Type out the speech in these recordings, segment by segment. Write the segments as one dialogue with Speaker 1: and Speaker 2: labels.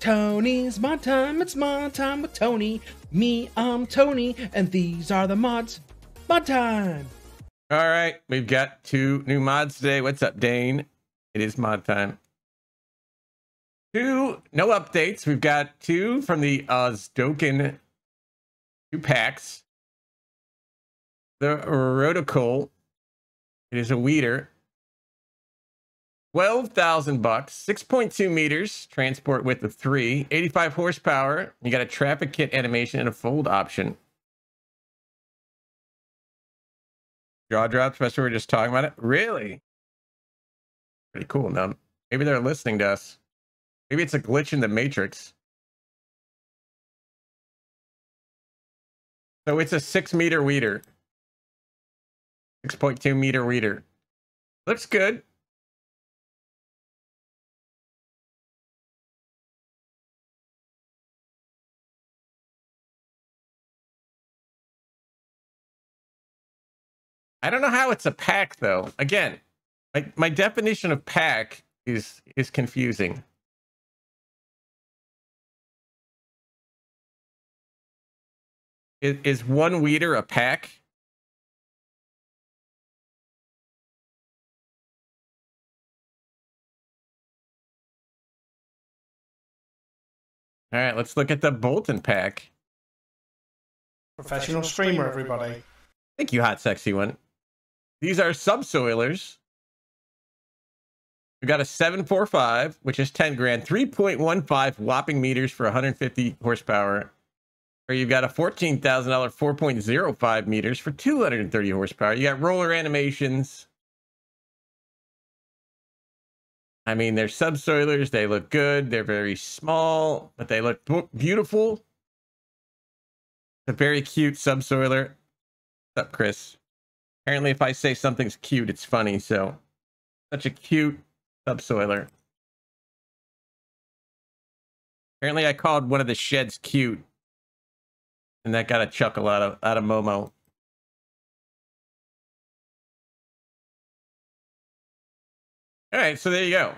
Speaker 1: Tony's mod time. It's mod time with Tony. Me, I'm Tony, and these are the mods. Mod time.
Speaker 2: All right, we've got two new mods today. What's up, Dane? It is mod time. Two, no updates. We've got two from the uh, Ozdoken two packs. The Rotocol. It is a weeder. 12,000 bucks, 6.2 meters, transport width of 3, 85 horsepower. You got a traffic kit animation and a fold option. Jaw drops, especially we are just talking about it. Really? Pretty cool. Now, maybe they're listening to us. Maybe it's a glitch in the matrix. So it's a six meter weeder. 6.2 meter weeder. Looks good. I don't know how it's a pack though. Again, my, my definition of pack is is confusing. Is, is one weeder a pack? All right, let's look at the Bolton pack.
Speaker 3: Professional streamer, everybody.
Speaker 2: Thank you, hot sexy one. These are subsoilers. We got a 745, which is 10 grand, 3.15 whopping meters for 150 horsepower. Or you've got a $14,000 4.05 meters for 230 horsepower. You got roller animations. I mean, they're subsoilers. They look good. They're very small, but they look beautiful. It's a very cute subsoiler. What's up, Chris? Apparently, if I say something's cute, it's funny. So, such a cute subsoiler. Apparently, I called one of the sheds cute, and that got a chuckle out of out of Momo. All right, so there you go.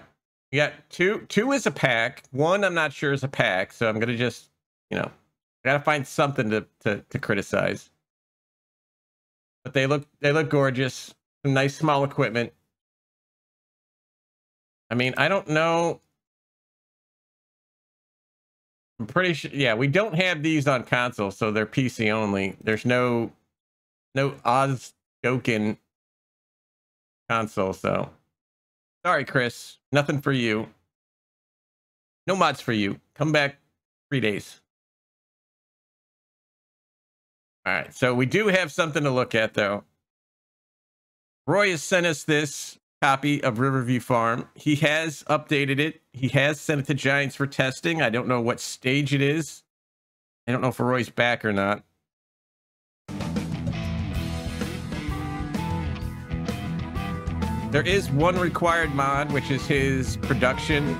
Speaker 2: You got two. Two is a pack. One, I'm not sure is a pack, so I'm gonna just, you know, I gotta find something to to, to criticize. But they look they look gorgeous. Some nice small equipment. I mean, I don't know. I'm pretty sure. Yeah, we don't have these on console, so they're PC only. There's no no Oz console, so sorry, Chris. Nothing for you. No mods for you. Come back three days. All right, so we do have something to look at, though. Roy has sent us this copy of Riverview Farm. He has updated it. He has sent it to Giants for testing. I don't know what stage it is. I don't know if Roy's back or not. There is one required mod, which is his production,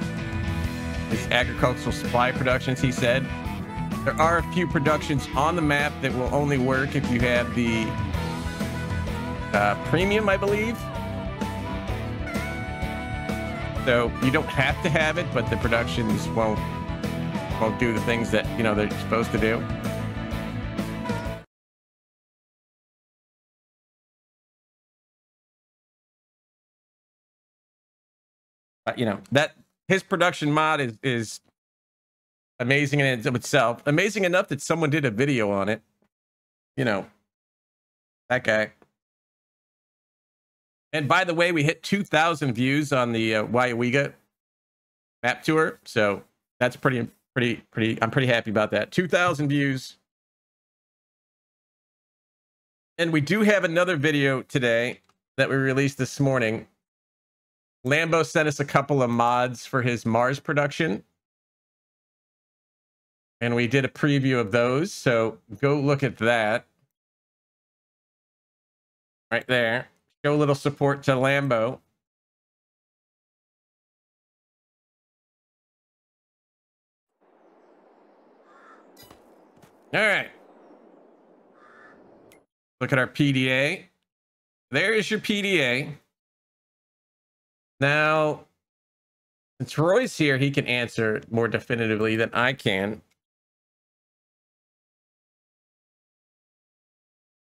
Speaker 2: his agricultural supply productions, he said. There are a few productions on the map that will only work if you have the uh, premium, I believe. So you don't have to have it, but the productions won't won't do the things that you know they're supposed to do. Uh, you know that his production mod is is amazing in of itself. Amazing enough that someone did a video on it. You know, that guy. And by the way, we hit 2,000 views on the uh, Waiwiga map tour. So that's pretty, pretty, pretty, I'm pretty happy about that. 2,000 views. And we do have another video today that we released this morning. Lambo sent us a couple of mods for his Mars production and we did a preview of those. So go look at that right there. Show a little support to Lambo. All right. Look at our PDA. There is your PDA. Now, Since Roy's here, he can answer more definitively than I can.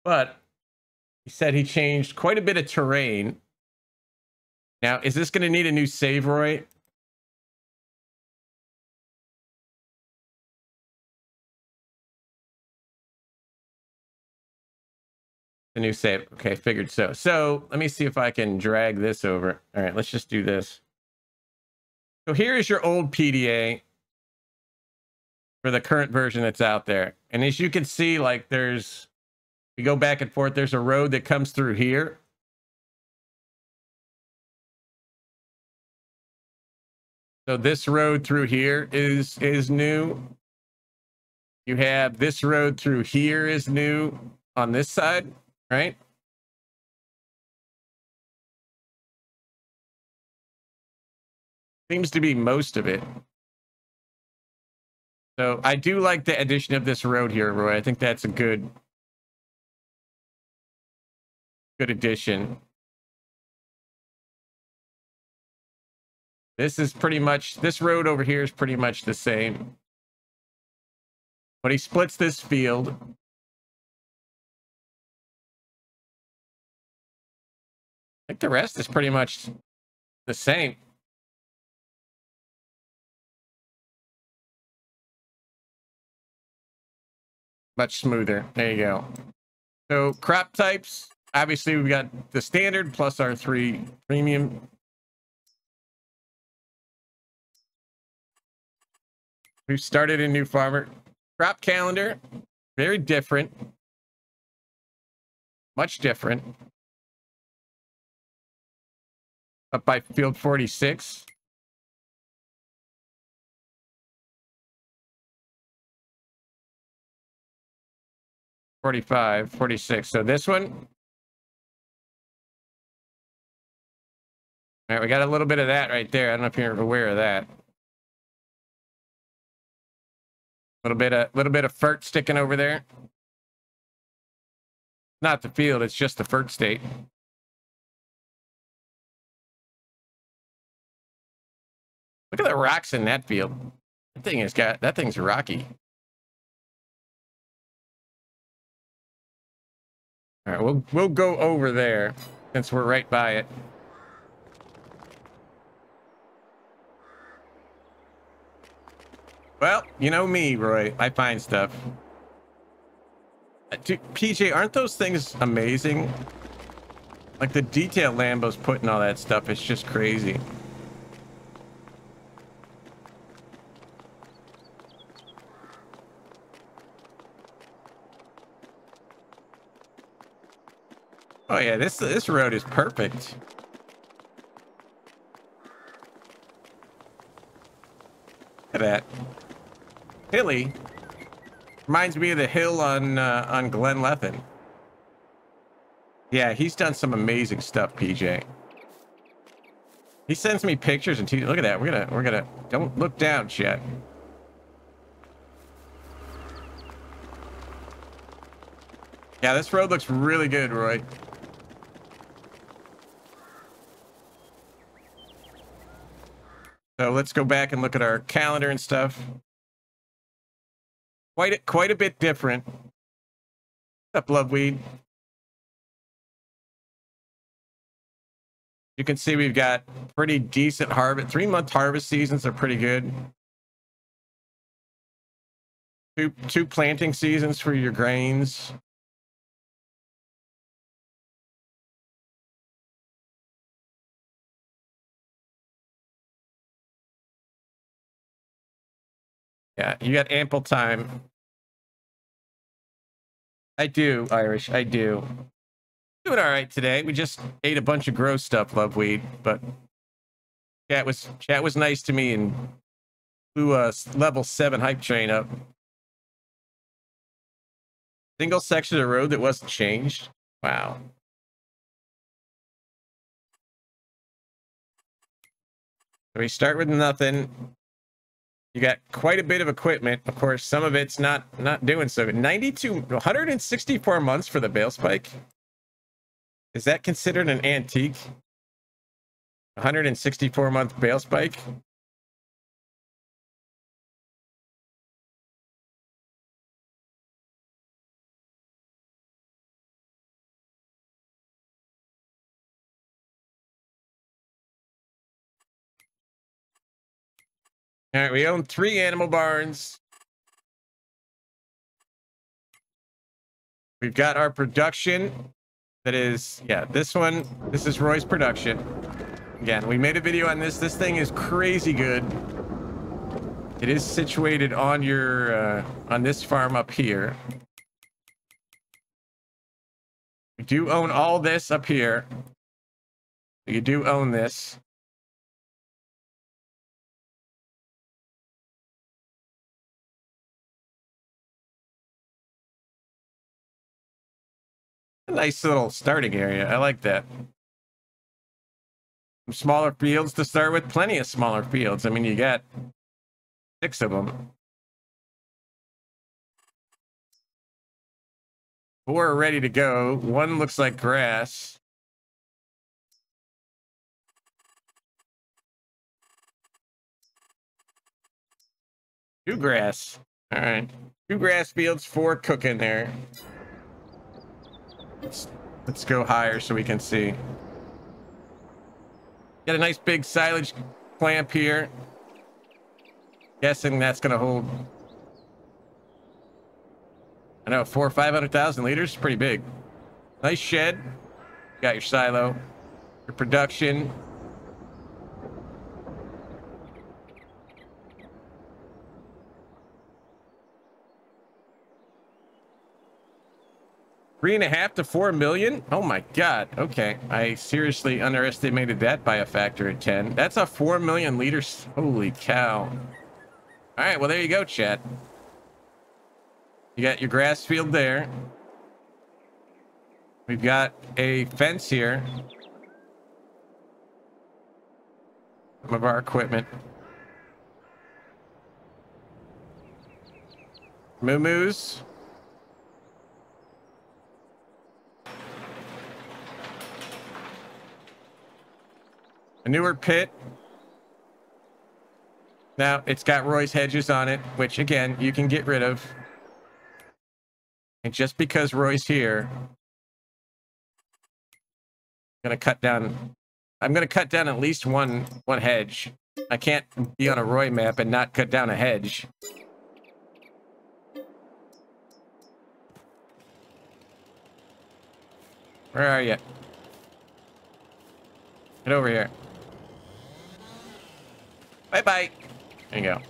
Speaker 2: But he said he changed quite a bit of terrain. Now, is this going to need a new save, Roy? The new save. Okay, figured so. So let me see if I can drag this over. All right, let's just do this. So here is your old PDA for the current version that's out there. And as you can see, like there's, we go back and forth, there's a road that comes through here. So this road through here is is new. You have this road through here is new on this side right? Seems to be most of it. So I do like the addition of this road here, Roy. I think that's a good, good addition. This is pretty much, this road over here is pretty much the same. But he splits this field. I think the rest is pretty much the same. Much smoother. There you go. So crop types, obviously we've got the standard plus our three premium. We've started a new farmer. Crop calendar, very different. Much different up by field 46. Forty-five, forty-six. So this one. All right, we got a little bit of that right there. I don't know if you're aware of that. A little bit of little bit of FERT sticking over there. Not the field, it's just the FERT state. Look at the rocks in that field. That thing has got that thing's rocky. All right, we'll we'll go over there since we're right by it. Well, you know me, Roy. I find stuff. Uh, Dude, PJ, aren't those things amazing? Like the detail Lambo's putting all that stuff, it's just crazy. Oh yeah, this this road is perfect. Look at that. Hilly. Reminds me of the hill on uh, on Glen Lethen. Yeah, he's done some amazing stuff, PJ. He sends me pictures and look at that. We're gonna we're gonna don't look down, Chet. Yeah, this road looks really good, Roy. So let's go back and look at our calendar and stuff. Quite a, quite a bit different. What's up, Loveweed? You can see we've got pretty decent harvest. Three month harvest seasons are pretty good. Two two planting seasons for your grains. Yeah, you got ample time. I do, Irish. I do. Doing all right today. We just ate a bunch of gross stuff, love weed, but chat was chat was nice to me and blew a level seven hype train up. Single section of road that wasn't changed. Wow. We start with nothing. You got quite a bit of equipment. Of course, some of it's not not doing so good. 92, 164 months for the bale spike. Is that considered an antique? 164 month bale spike? All right, we own three animal barns. We've got our production that is, yeah, this one, this is Roy's production. Again, we made a video on this. This thing is crazy good. It is situated on your, uh, on this farm up here. We do own all this up here. You do own this. Nice little starting area. I like that. Some smaller fields to start with. Plenty of smaller fields. I mean, you got six of them. Four are ready to go. One looks like grass. Two grass. All right. Two grass fields, four cooking there. Let's, let's go higher so we can see. Got a nice big silage clamp here. Guessing that's gonna hold. I know four or five hundred thousand liters, pretty big. Nice shed. Got your silo, your production. Three and a half to four million? Oh my god. Okay. I seriously underestimated that by a factor of 10. That's a four million liters. Holy cow. All right. Well, there you go, chat. You got your grass field there. We've got a fence here. Some of our equipment. Moo-moos. Manure pit. Now, it's got Roy's hedges on it, which, again, you can get rid of. And just because Roy's here, I'm to cut down... I'm to cut down at least one one hedge. I can't be on a Roy map and not cut down a hedge. Where are you? Get over here. Bye bye. There you go.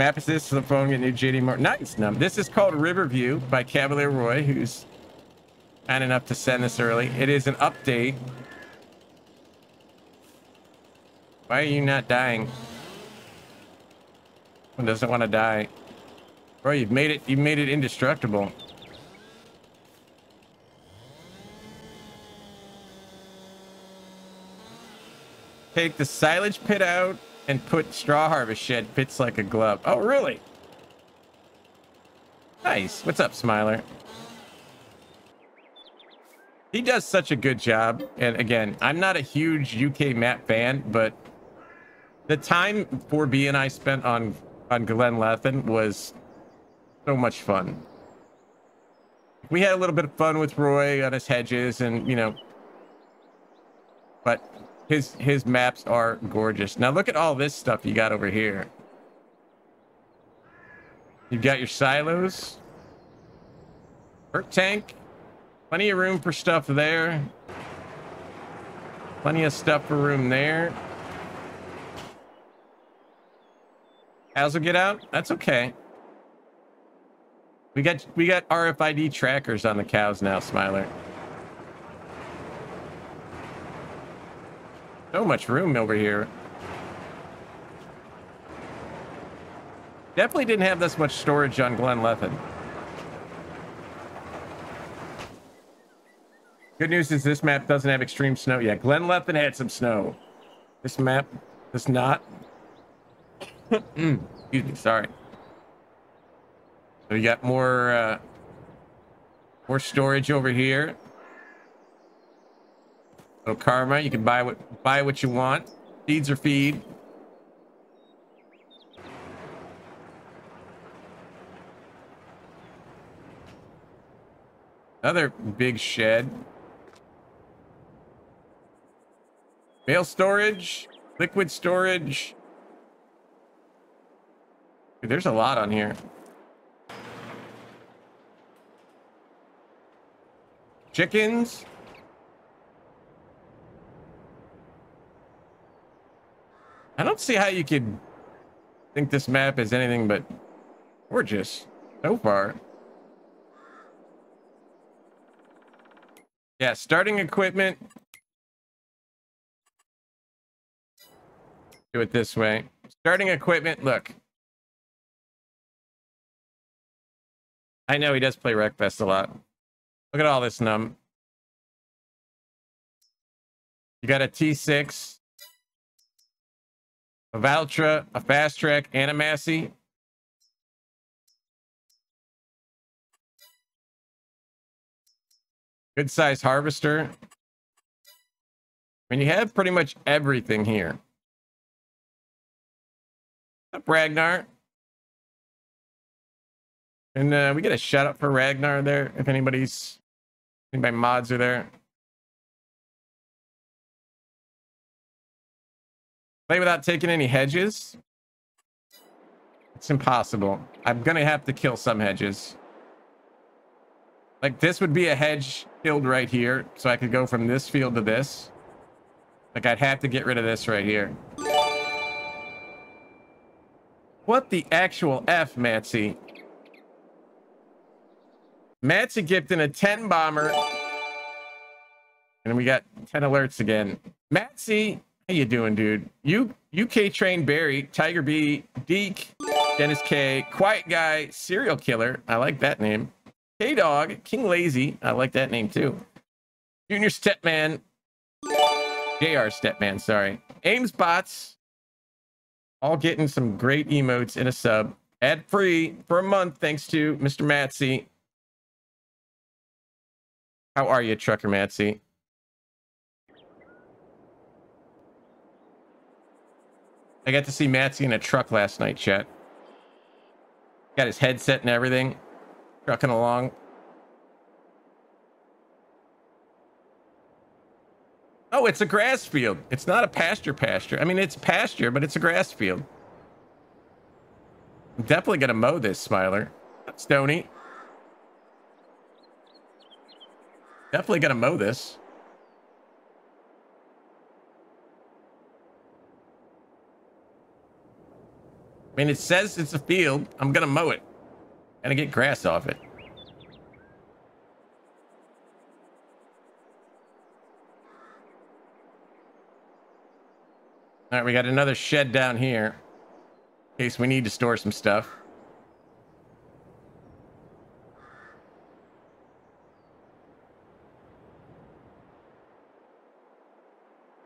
Speaker 2: Map assist to the phone, get new JD more. Nice. No, this is called Riverview by Cavalier Roy, who's kind enough to send this early. It is an update. Why are you not dying? Doesn't want to die. Bro, you've made it, you've made it indestructible. Take the silage pit out and put straw harvest shed fits like a glove. Oh, really? Nice. What's up, Smiler? He does such a good job. And again, I'm not a huge UK map fan, but the time 4B and I spent on on Glenlethen was so much fun. We had a little bit of fun with Roy on his hedges and, you know, but his his maps are gorgeous. Now look at all this stuff you got over here. You've got your silos. Work tank. Plenty of room for stuff there. Plenty of stuff for room there. Cows will get out. That's okay. We got we got RFID trackers on the cows now, Smiler. So much room over here. Definitely didn't have this much storage on Glenlethen. Good news is this map doesn't have extreme snow. Yeah, Glenlethen had some snow. This map does not. Hmm, excuse me, sorry. So we got more uh, more storage over here. Little karma, you can buy what buy what you want. Seeds or feed. Another big shed. Mail storage, liquid storage. Dude, there's a lot on here. Chickens. I don't see how you could think this map is anything but gorgeous so far. Yeah, starting equipment. Do it this way. Starting equipment, look. I know he does play Wreckfest a lot. Look at all this num. You got a T6, a Valtra, a Fastrac, and a Massey. Good size harvester. I mean, you have pretty much everything here. Up, Ragnar. And uh, we get a shout out for Ragnar there if anybody's anybody mods are there. Play without taking any hedges. It's impossible. I'm gonna have to kill some hedges. Like this would be a hedge field right here, so I could go from this field to this. Like I'd have to get rid of this right here. What the actual F, Matsy? Matsy Gipton, a 10 bomber. And we got 10 alerts again. Matsy, how you doing, dude? You UK train Barry, Tiger B, Deke, Dennis K, Quiet Guy, Serial Killer. I like that name. K Dog, King Lazy. I like that name too. Junior Stepman, JR Stepman, sorry. Ames Bots, all getting some great emotes in a sub. Ad free for a month, thanks to Mr. Matsy. How are you, Trucker Matsy? I got to see Matsy in a truck last night, chat. Got his headset and everything. Trucking along. Oh, it's a grass field. It's not a pasture pasture. I mean, it's pasture, but it's a grass field. I'm definitely going to mow this, Smiler. Stony. Definitely to mow this. I mean, it says it's a field. I'm to mow it. Gonna get grass off it. All right, we got another shed down here. In case we need to store some stuff.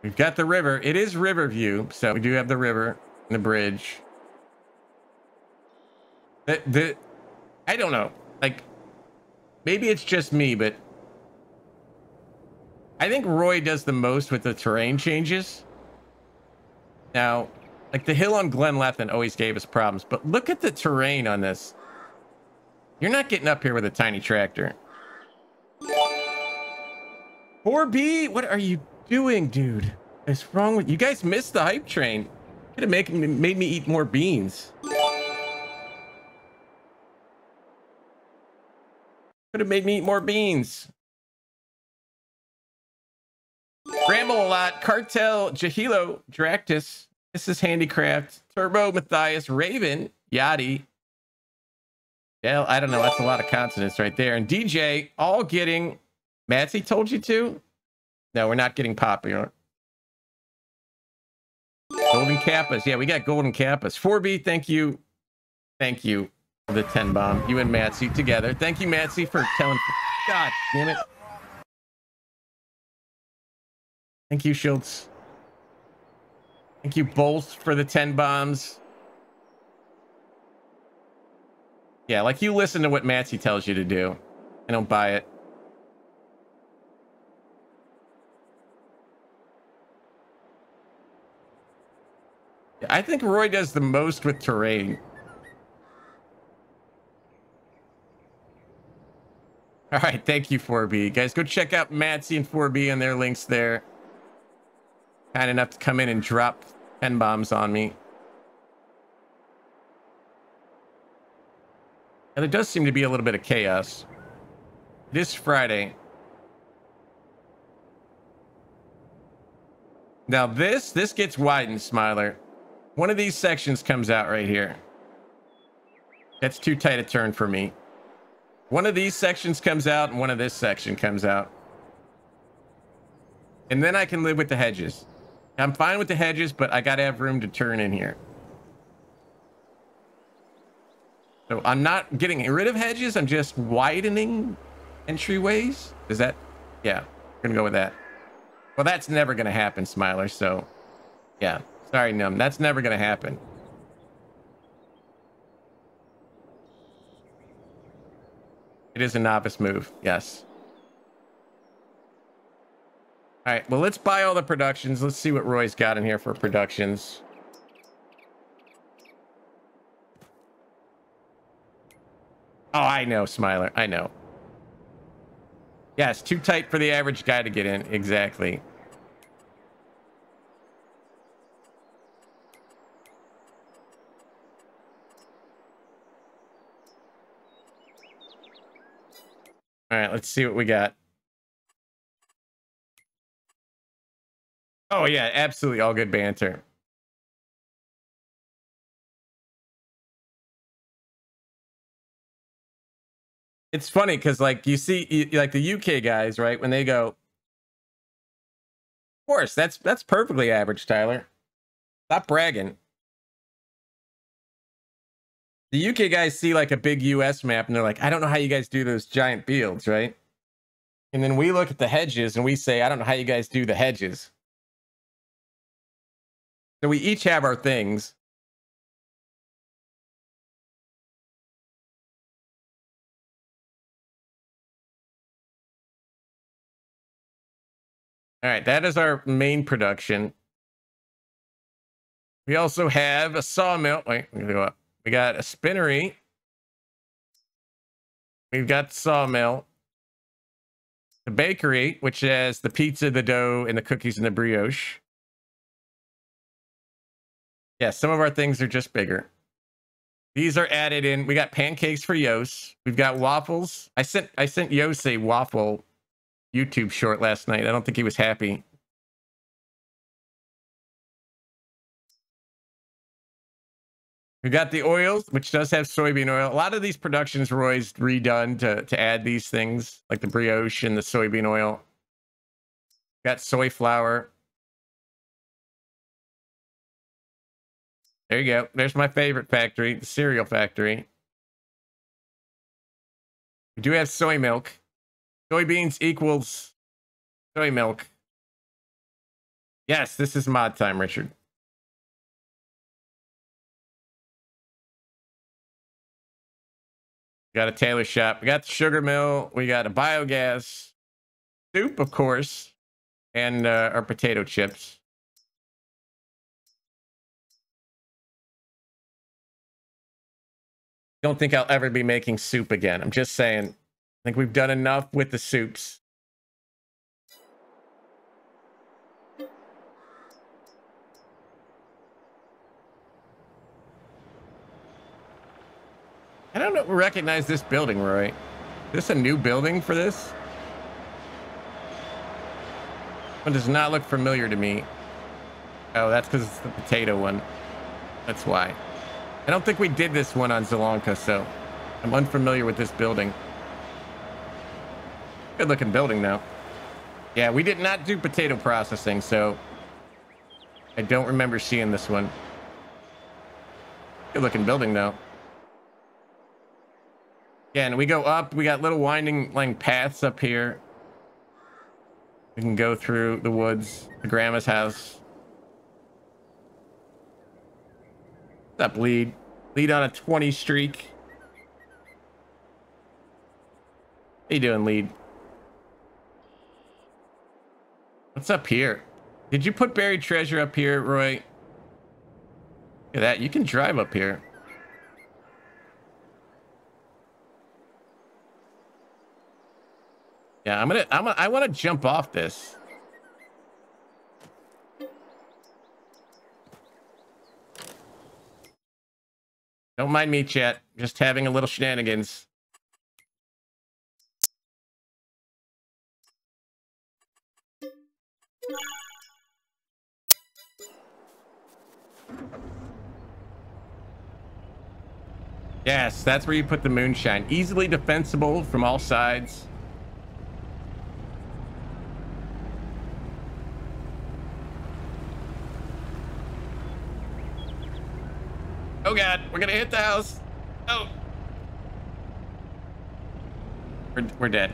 Speaker 2: We've got the river. It is Riverview, so we do have the river and the bridge. The, the I don't know. Like, maybe it's just me, but I think Roy does the most with the terrain changes. Now, like the hill on Glen Lethen always gave us problems, but look at the terrain on this. You're not getting up here with a tiny tractor. 4B, what are you doing, dude? What's wrong with you guys? Missed the hype train. Could have made me, eat more beans. Could have made me eat more beans. Ramble a lot. Cartel, Jahilo, Dractus. This is Handicraft. Turbo, Matthias, Raven, Yachty. Yeah, I don't know. That's a lot of consonants right there. And DJ, all getting. Matsy told you to? No, we're not getting popular. Golden Kappas. Yeah, we got Golden Kappas. 4B, thank you. Thank you for the 10 bomb. You and Matsy together. Thank you, Matsy, for telling. God damn it. Thank you, Schultz. Thank you both for the 10 bombs. Yeah, like you listen to what Matsy tells you to do. I don't buy it. I think Roy does the most with terrain. All right, thank you 4B. Guys, go check out Matsy and 4B and their links there. Kind enough to come in and drop 10 bombs on me. And there does seem to be a little bit of chaos. This Friday. Now this, this gets widened, Smiler. One of these sections comes out right here. That's too tight a turn for me. One of these sections comes out and one of this section comes out. And then I can live with the hedges. I'm fine with the hedges, but I got to have room to turn in here. So I'm not getting rid of hedges. I'm just widening entryways. Is that? Yeah, we're going to go with that. Well, that's never going to happen, Smiler. So, yeah. Sorry, Num. That's never going to happen. It is a novice move. Yes. All right. Well, let's buy all the productions. Let's see what Roy's got in here for productions. Oh, I know, Smiler. I know. It's too tight for the average guy to get in. Exactly. All right, let's see what we got. Oh, yeah, absolutely all good banter. It's funny because, like, you see, like the UK guys, right? When they go, of course, that's that's perfectly average, Tyler. Stop bragging. The UK guys see like a big US map and they're like, I don't know how you guys do those giant fields, right? And then we look at the hedges and we say, I don't know how you guys do the hedges. So we each have our things. All right, that is our main production. We also have a sawmill. Wait, go up. We got a spinnery. We've got sawmill. The bakery, which has the pizza, the dough, and the cookies and the brioche. Yeah, some of our things are just bigger. These are added in. We got pancakes for Yos. We've got waffles. I sent I sent Yos a waffle YouTube short last night. I don't think he was happy. We got the oils, which does have soybean oil. A lot of these productions Roy's redone to, to add these things, like the brioche and the soybean oil. Got soy flour. There you go. There's my favorite factory, the cereal factory. We do have soy milk. Soybeans equals soy milk. Yes, this is mod time, Richard. Got a tailor shop. We got the sugar mill. We got a biogas soup, of course, and uh, our potato chips. Don't think I'll ever be making soup again. I'm just saying. I think we've done enough with the soups. I don't recognize this building, Roy. Is this a new building for this? One does not look familiar to me. Oh, that's because it's the potato one. That's why. I don't think we did this one on Zielonka, so I'm unfamiliar with this building. Good looking building now. Yeah, we did not do potato processing, so I don't remember seeing this one. Good looking building though. Yeah, and we go up. We got little winding like paths up here. We can go through the woods, the grandma's house. What's up, lead? Lead on a 20 streak. How you doing, lead? What's up here? Did you put buried treasure up here, Roy? Look at that. You can drive up here. Yeah, I'm gonna, I'm gonna, I want to jump off this. Don't mind me, chat. Just having a little shenanigans. Yes, that's where you put the moonshine. Easily defensible from all sides. Oh god, we're gonna hit the house. Oh. We're, we're dead.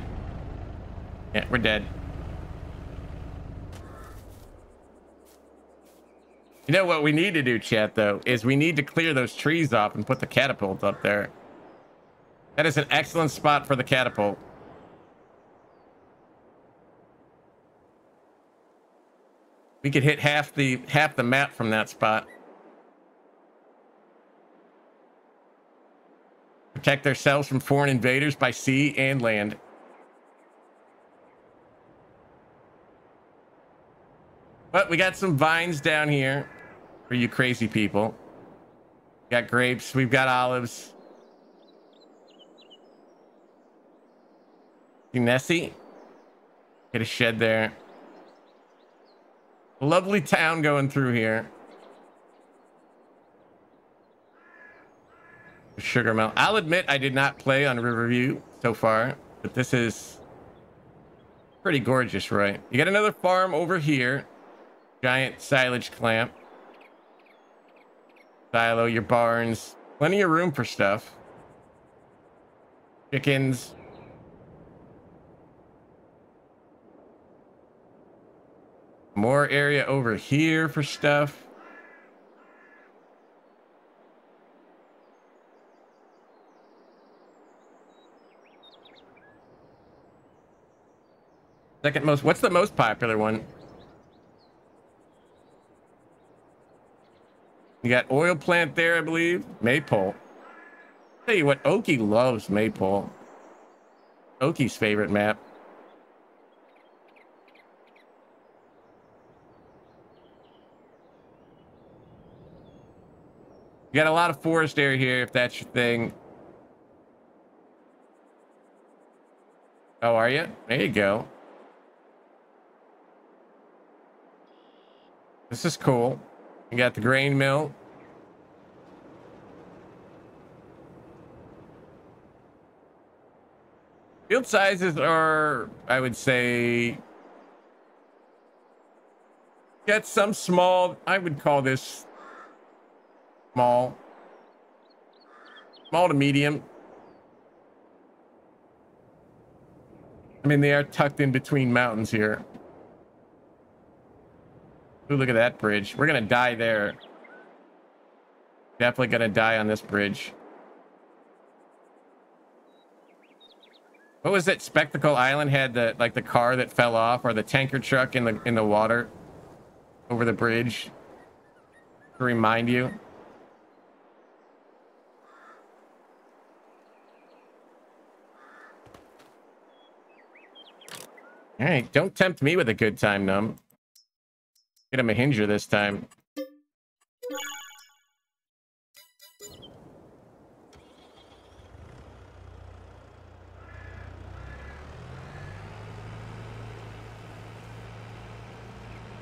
Speaker 2: Yeah, we're dead. You know what we need to do, chat, though, is we need to clear those trees off and put the catapult up there. That is an excellent spot for the catapult. We could hit half the half the map from that spot. Protect ourselves from foreign invaders by sea and land. But we got some vines down here for you crazy people. We got grapes, we've got olives. Nessie? Get a shed there. Lovely town going through here. Sugar Mountain. I'll admit I did not play on Riverview so far, but this is pretty gorgeous, right? You got another farm over here. Giant silage clamp. Silo, your barns. Plenty of room for stuff. Chickens. More area over here for stuff. Second most. What's the most popular one? You got oil plant there, I believe. Maypole. Tell you what, Okie loves Maypole. Okie's favorite map. You got a lot of forest area here, if that's your thing. Oh, are you? There you go. This is cool. You got the grain mill. Field sizes are, I would say, get some small, I would call this small, small to medium. I mean, they are tucked in between mountains here. Ooh, look at that bridge. We're gonna die there. Definitely gonna die on this bridge. What was it? Spectacle Island had the like the car that fell off, or the tanker truck in the in the water over the bridge. To remind you. All right, don't tempt me with a good time, Num. Get him a Hinger this time.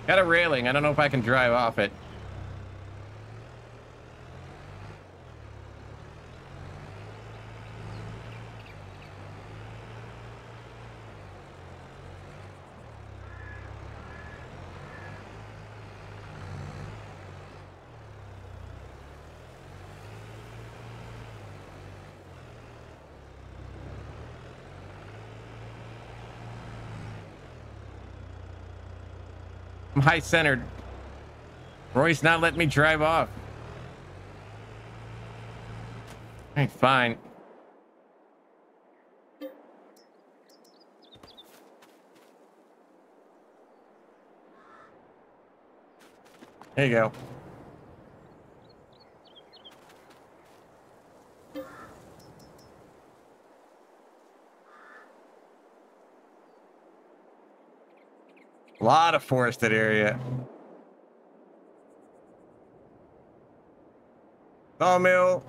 Speaker 2: Got a railing. I don't know if I can drive off it. I'm high centered. Roy's not letting me drive off. All right, fine. There you go. Lot of forested area. Sawmill.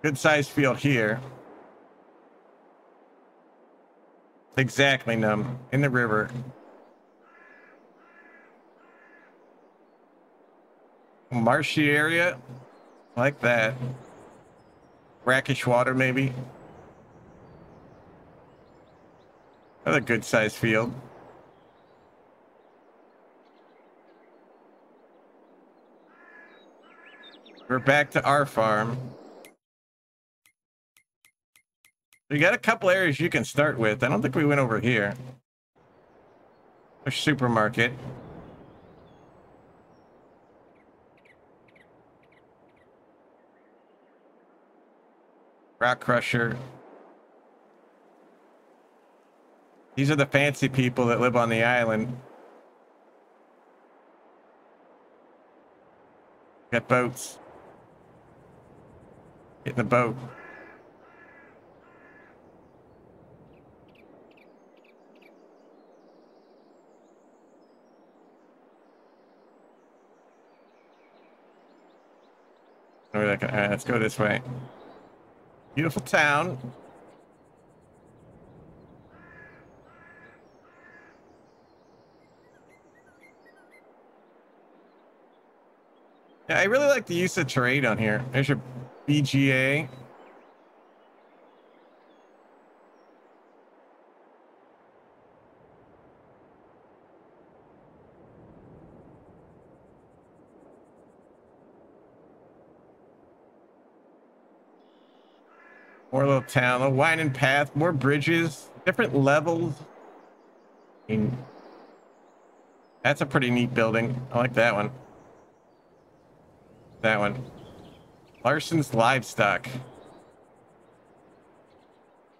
Speaker 2: Good sized field here. Exactly, Num. In the river. Marshy area. Like that. Brackish water, maybe. Another good sized field. We're back to our farm. We got a couple areas you can start with. I don't think we went over here. A supermarket. Rock Crusher. These are the fancy people that live on the island. Got boats. Get in the boat. All right, let's go this way. Beautiful town. Yeah, I really like the use of terrain on here. There's your BGA. More little town, a winding path, more bridges, different levels. I mean, that's a pretty neat building. I like that one. That one. Larson's livestock.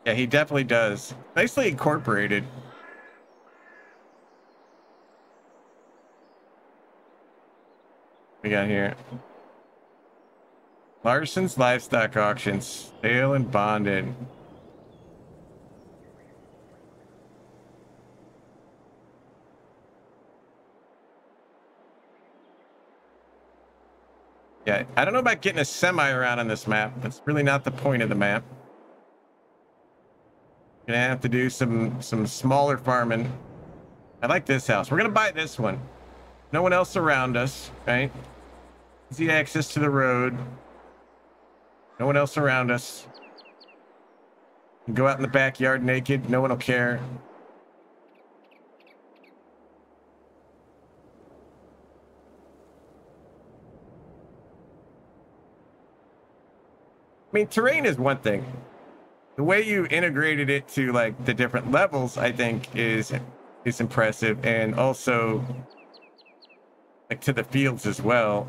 Speaker 2: Yeah, he definitely does. Nicely incorporated. We got here. Larson's livestock auctions. Sale and bonded. Yeah, I don't know about getting a semi around on this map. That's really not the point of the map. Gonna have to do some some smaller farming. I like this house. We're gonna buy this one. No one else around us, right? Easy access to the road. No one else around us. Go out in the backyard naked. No one will care. Mean, terrain is one thing. The way you integrated it to like the different levels, I think, is is impressive, and also like to the fields as well.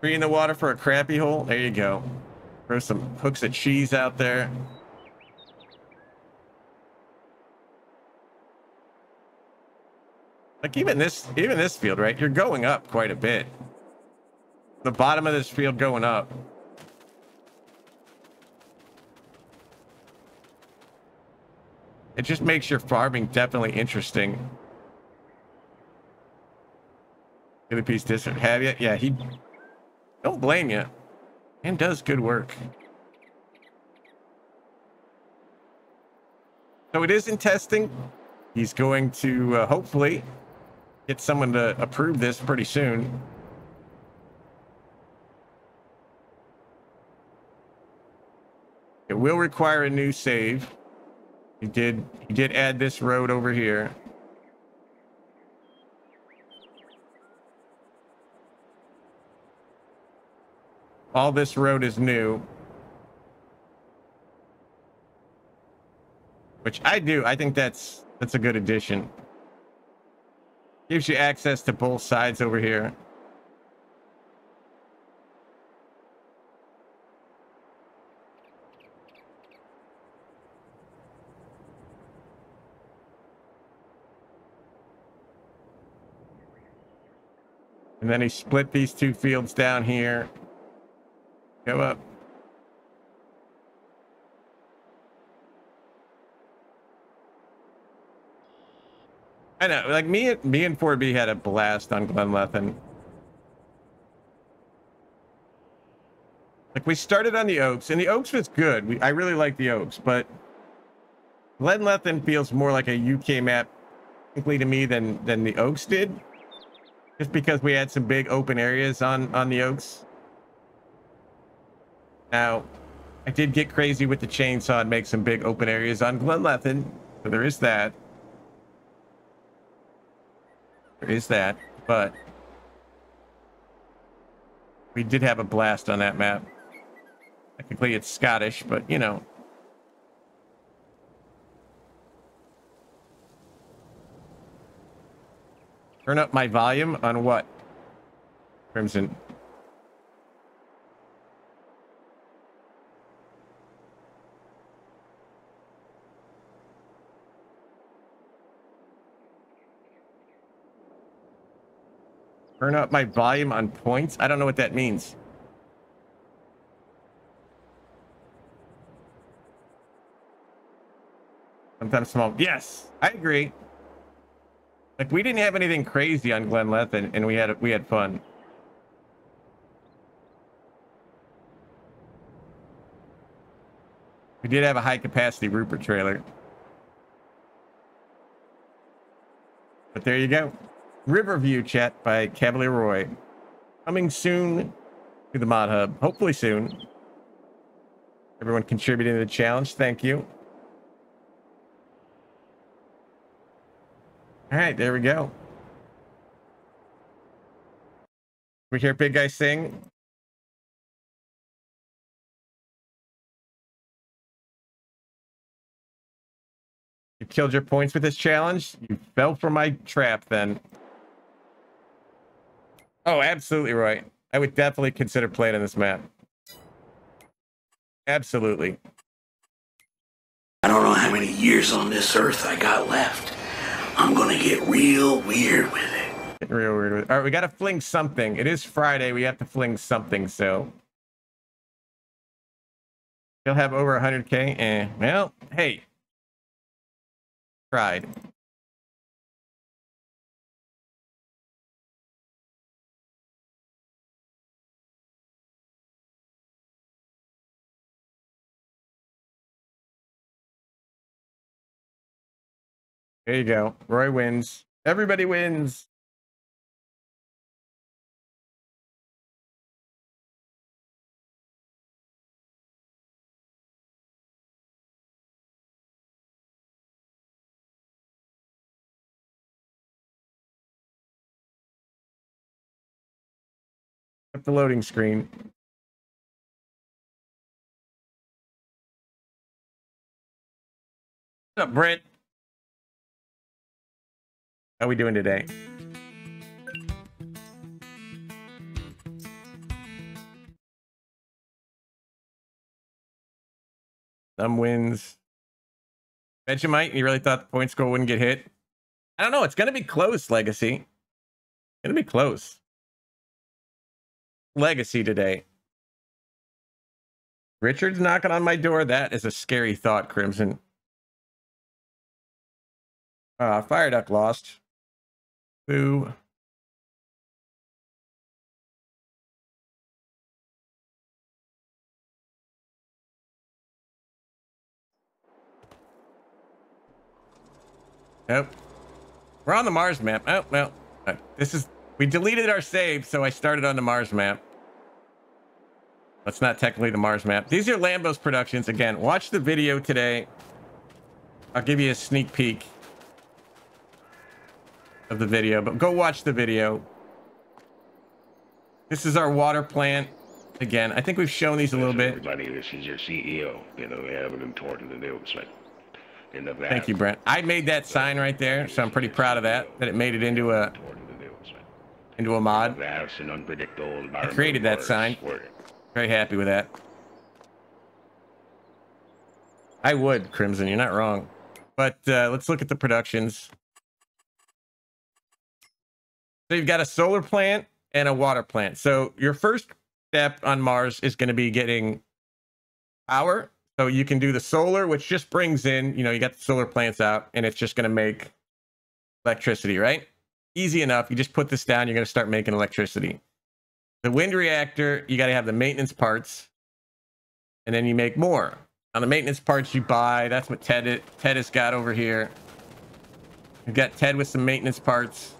Speaker 2: Free in the water for a crappy hole. There you go. Throw some hooks of cheese out there. Like even this, even this field, right? You're going up quite a bit the bottom of this field going up. It just makes your farming definitely interesting. A piece distant. Have you? Yeah, he don't blame you. And does good work. So it is in testing. He's going to uh, hopefully get someone to approve this pretty soon. It will require a new save. He did he did add this road over here. All this road is new. Which I do. I think that's that's a good addition. Gives you access to both sides over here. And then he split these two fields down here. Go up. I know, like me, me and 4B had a blast on Glenlethan. Like we started on the Oaks, and the Oaks was good. We, I really like the Oaks, but Glenlethan feels more like a UK map, to me, than than the Oaks did just because we had some big open areas on on the Oaks. Now, I did get crazy with the chainsaw and make some big open areas on Glenlethen, so there is that. There is that, but we did have a blast on that map. Technically, it's Scottish, but you know. Turn up my volume on what? Crimson. Turn up my volume on points? I don't know what that means. Sometimes small. Yes, I agree. Like we didn't have anything crazy on Glen Glenlethen, and we had we had fun. We did have a high capacity Rupert trailer. But there you go. Riverview chat by Cavalier Roy. Coming soon to the Mod Hub. Hopefully soon. Everyone contributing to the challenge. Thank you. All right, there we go. We hear big guy sing. You killed your points with this challenge. You fell for my trap then. Oh, absolutely right. I would definitely consider playing on this map. Absolutely.
Speaker 3: I don't know how many years on this earth I got left. I'm gonna get real weird with it.
Speaker 2: Getting real weird with it. All right, we got to fling something. It is Friday. We have to fling something, so. He'll have over 100k. Eh, well, hey. Tried. There you go. Roy wins. Everybody wins. The loading screen. What's up, Brent? How are we doing today? Some wins. Vegemite, you really thought the point score wouldn't get hit? I don't know. It's going to be close, Legacy. Going to be close. Legacy today. Richard's knocking on my door. That is a scary thought, Crimson. Uh, Fire Duck lost. Boo. Nope. We're on the Mars map. Oh, well. Uh, this is... We deleted our save, so I started on the Mars map. That's not technically the Mars map. These are Lambo's productions. Again, watch the video today. I'll give you a sneak peek of the video, but go watch the video. This is our water plant. Again, I think we've shown these a little bit.
Speaker 4: Everybody, this is your CEO. You know, Evelyn Torton and Ilsman. In the
Speaker 2: Thank you, Brent. I made that sign right there, so I'm pretty proud of that. That it made it into a into a mod.
Speaker 4: Vast and unpredictable
Speaker 2: I created that sign. Very happy with that. I would, Crimson. You're not wrong. But uh, let's look at the productions. So you've got a solar plant and a water plant. So your first step on Mars is going to be getting power. So you can do the solar, which just brings in, you know, you got the solar plants out and it's just going to make electricity, right? Easy enough. You just put this down, you're going to start making electricity. The wind reactor, you got to have the maintenance parts, and then you make more. On the maintenance parts you buy, that's what Ted, Ted has got over here. We've got Ted with some maintenance parts.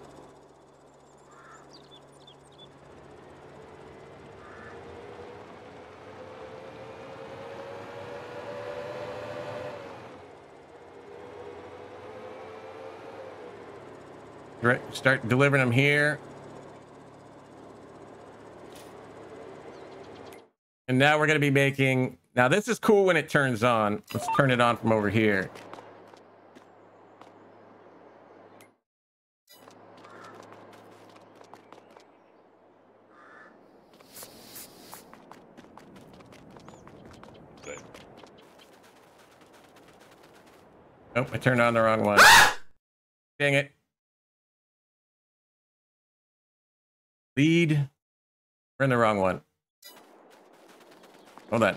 Speaker 2: Start delivering them here. And now we're going to be making... Now, this is cool when it turns on. Let's turn it on from over here. Nope, I turned on the wrong one. Dang it. In the wrong one. Hold on.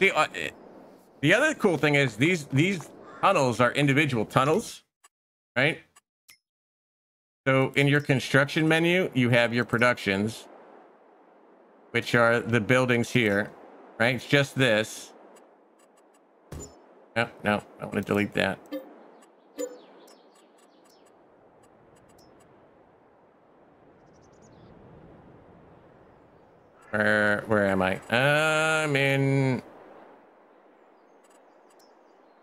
Speaker 2: See, uh, eh, the other cool thing is these these tunnels are individual tunnels, right? So in your construction menu, you have your productions, which are the buildings here, right? It's just this. No, no, I want to delete that. Where where am I? I'm in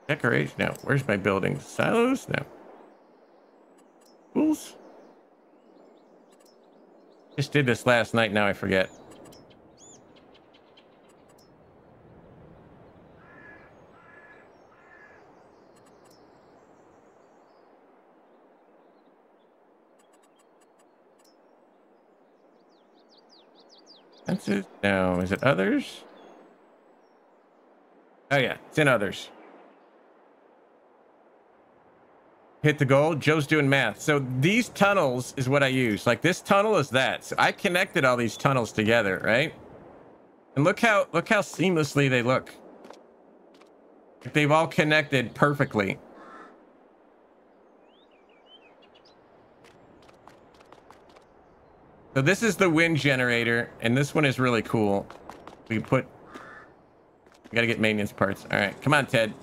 Speaker 2: decoration. No, where's my building? Silos? No. Schools? Just did this last night. Now I forget. No, is it others? Oh yeah, it's in others. Hit the goal. Joe's doing math. So these tunnels is what I use. Like this tunnel is that. So I connected all these tunnels together, right? And look how look how seamlessly they look. They've all connected perfectly. So this is the wind generator, and this one is really cool. We put... We gotta get maintenance parts. All right, come on, Ted.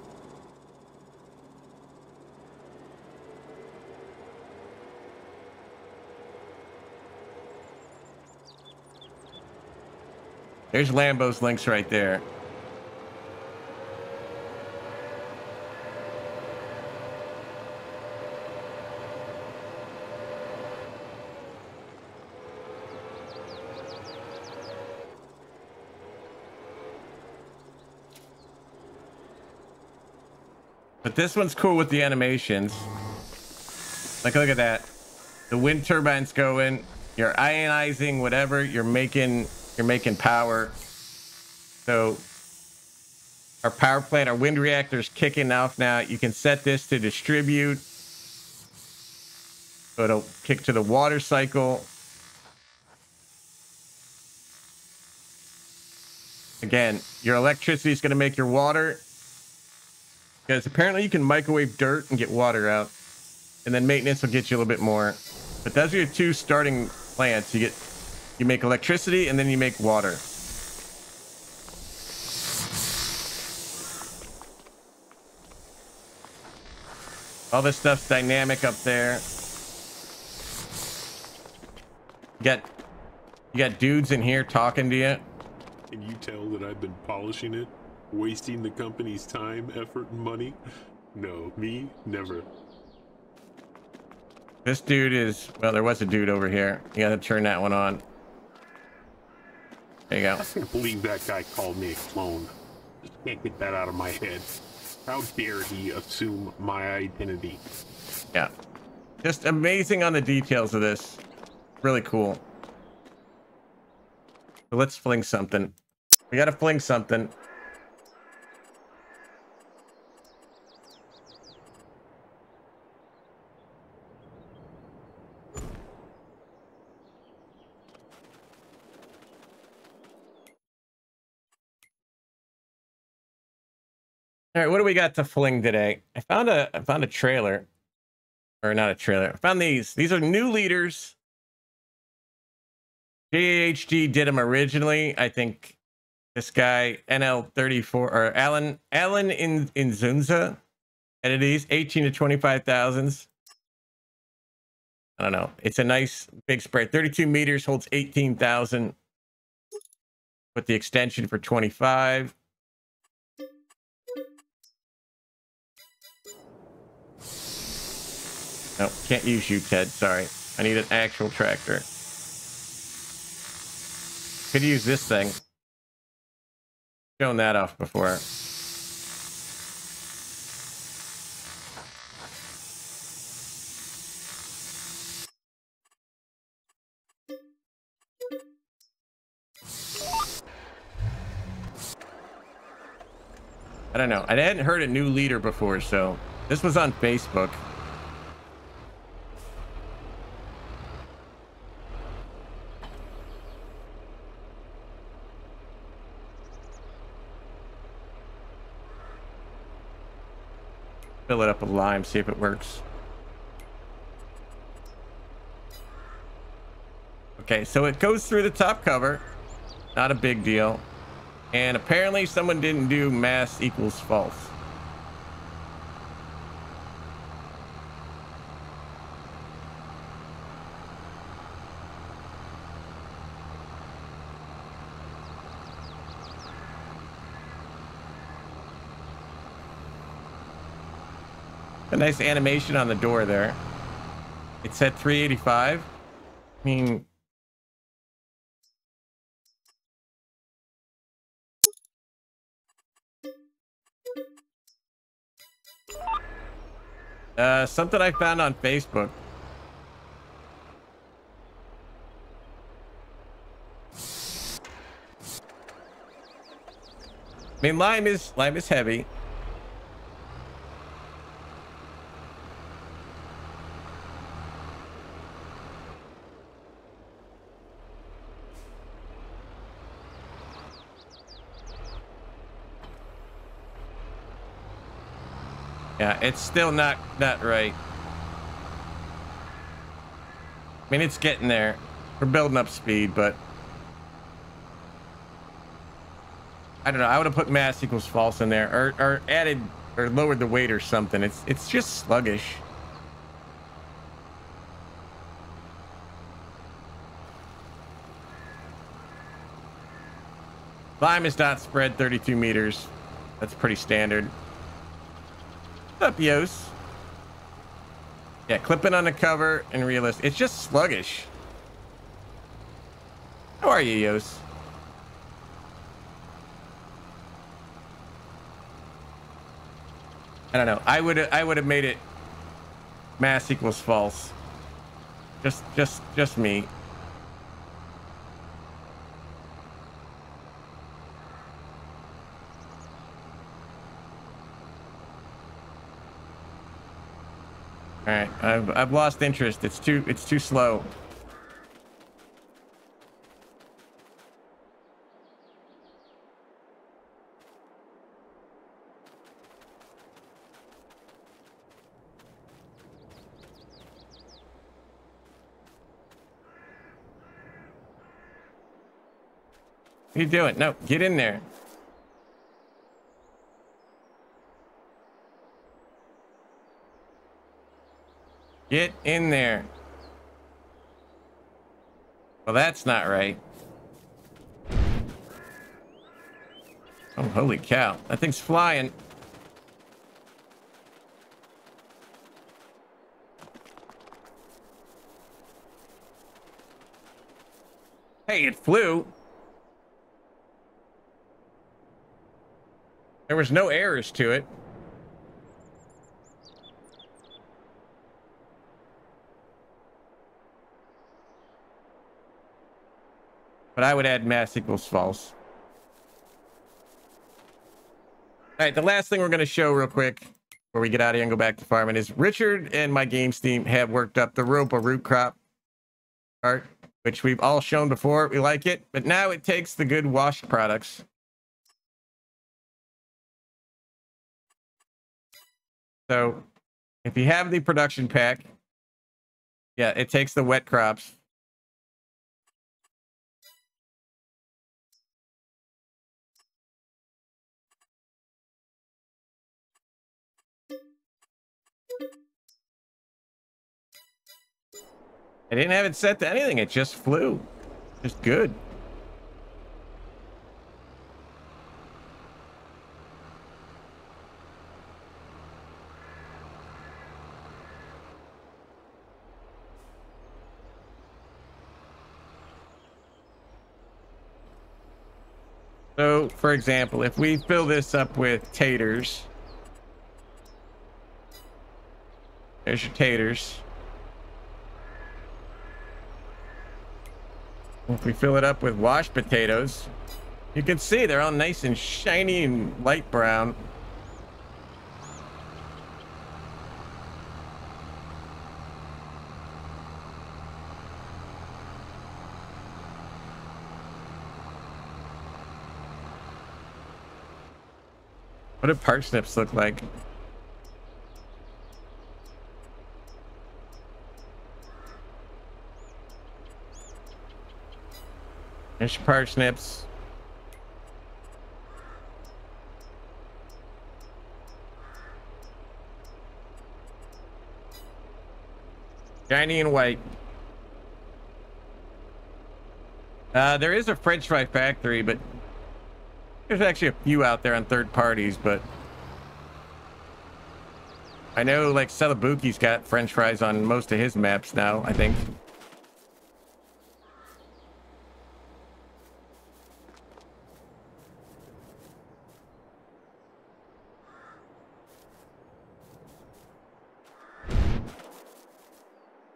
Speaker 2: There's Lambo's links right there. This one's cool with the animations. Like, look at that. The wind turbine's going. You're ionizing whatever. You're making. You're making power. So our power plant, our wind reactor is kicking off now. You can set this to distribute. So it'll kick to the water cycle. Again, your electricity is going to make your water. Because apparently you can microwave dirt and get water out. And then maintenance will get you a little bit more. But those are your two starting plants. You get you make electricity and then you make water. All this stuff's dynamic up there. You got you got dudes in here talking to you.
Speaker 5: Can you tell that I've been polishing it? Wasting the company's time, effort, and money? No, me, never.
Speaker 2: This dude is well, there was a dude over here. You gotta turn that one on. There you go.
Speaker 5: I can't believe that guy called me a clone. Just can't get that out of my head. How dare he assume my identity?
Speaker 2: Yeah. Just amazing on the details of this. Really cool. So let's fling something. We gotta fling something. All right, what do we got to fling today? I found a I found a trailer. or not a trailer. I found these. These are new leaders. JHD did them originally. I think this guy NL34 or Alan Alan in in Zunza edited these 18 to 25 thousands. I don't know. It's a nice big spread. 32 meters holds 18,000. With the extension for 25. No, can't use you, Ted. Sorry. I need an actual tractor. Could use this thing. Shown that off before. I don't know. I hadn't heard a new leader before, so this was on Facebook. Fill it up with lime, see if it works. Okay, so it goes through the top cover. Not a big deal. And apparently someone didn't do mass equals false. A nice animation on the door there. It said 385. I mean, Uh, something I found on Facebook. I mean, lime is lime is heavy. Yeah, it's still not not right. I mean, it's getting there. We're building up speed, but I don't know. I would have put mass equals false in there, or or added or lowered the weight or something. It's it's just sluggish. Lime is not spread 32 meters. That's pretty standard. Up, Yos? Yeah, clipping on the cover and realist. It's just sluggish. How are you, Yos? I don't know. I would I would have made it mass equals false. Just just just me. All right, I've I've lost interest. It's too it's too slow. What are you doing? No, get in there. Get in there. Well, that's not right. Oh, holy cow. That thing's flying. Hey, it flew. There was no errors to it. But I would add mass equals false. All right, the last thing we're going to show real quick before we get out of here and go back to farming is Richard and my games team have worked up the Ropa root crop art, which we've all shown before. We like it, but now it takes the good washed products. So If you have the production pack, yeah, it takes the wet crops. I didn't have it set to anything. It just flew. Just good. So, for example, if we fill this up with taters, there's your taters. If we fill it up with washed potatoes, you can see they're all nice and shiny and light brown. What do parsnips look like? There's parsnips. Shiny and white. Uh, there is a French fry factory, but there's actually a few out there on third parties, but I know like Celabuki's got French fries on most of his maps now, I think.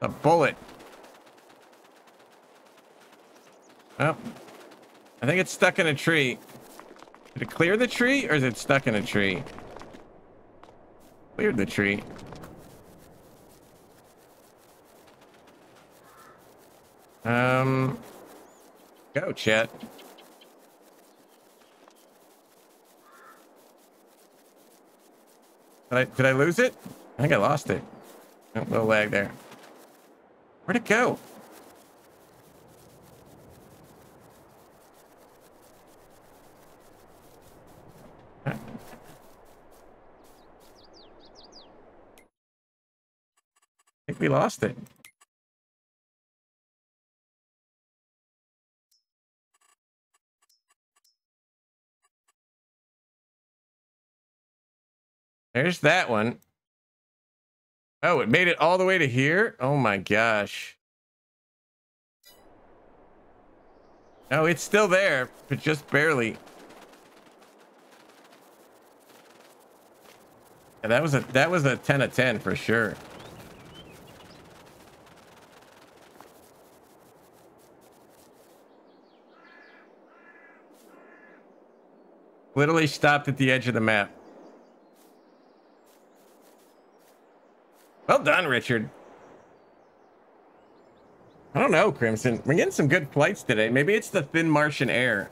Speaker 2: A bullet. Oh. I think it's stuck in a tree. Did it clear the tree or is it stuck in a tree? Cleared the tree. Um, go, Chet. Did I, did I lose it? I think I lost it. Oh, little lag there. Where'd it go? I think we lost it. There's that one. Oh, it made it all the way to here? Oh my gosh. No, it's still there, but just barely. Yeah, that was a that was a 10 of 10 for sure. Literally stopped at the edge of the map. Well done, Richard. I don't know, Crimson. We're getting some good flights today. Maybe it's the thin Martian air.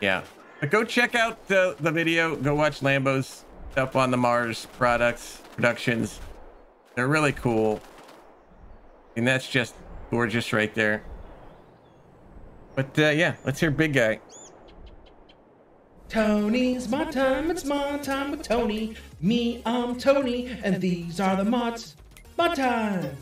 Speaker 2: Yeah. But go check out the, the video. Go watch Lambo's stuff on the Mars products, productions. They're really cool. And that's just gorgeous right there. But uh, yeah, let's hear Big Guy.
Speaker 1: Tony's my time, it's my time with Tony. Me, I'm Tony, and these are the mods. My time!